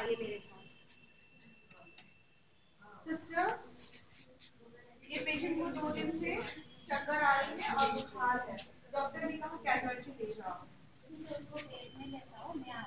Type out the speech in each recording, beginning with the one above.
आइए मेरे साथ। सिस्टर ये पेशेंट को दो दिन से चक्कर आ रही है और बुखार है। डॉक्टर ने कहा कैजुअलिटी ले हूँ, मैं आ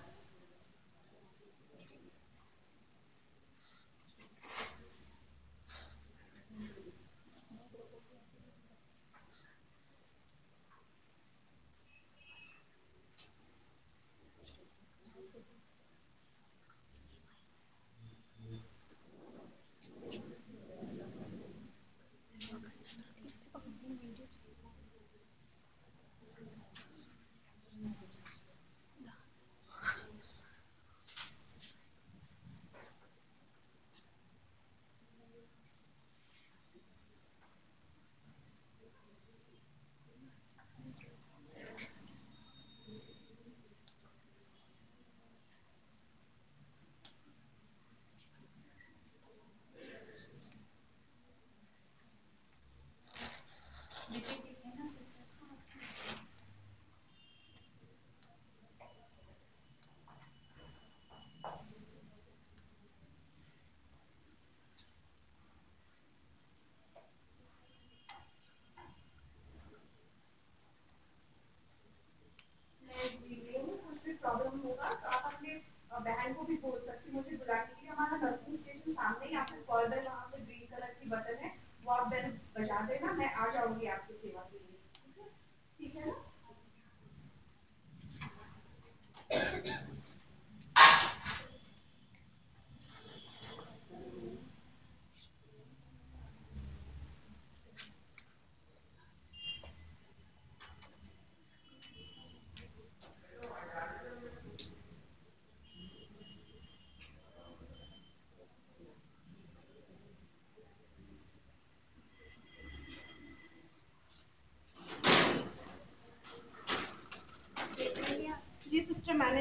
प्रॉब्लम होगा आप अपने बहन को भी बोल सकते मुझे बुलाने के हमारा नर्सिंग स्टेशन सामने ही आपको फर्दर वहाँ पे ग्रीन कलर की बटन है, वो आप बेल बजा देना मैं आ जाऊँगी आपकी सेवा के लिए ठीक है ठीक है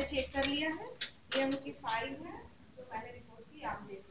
चेक कर लिया है। ये उनकी फ़ाइल है जो मैंने रिपोर्ट की आप देख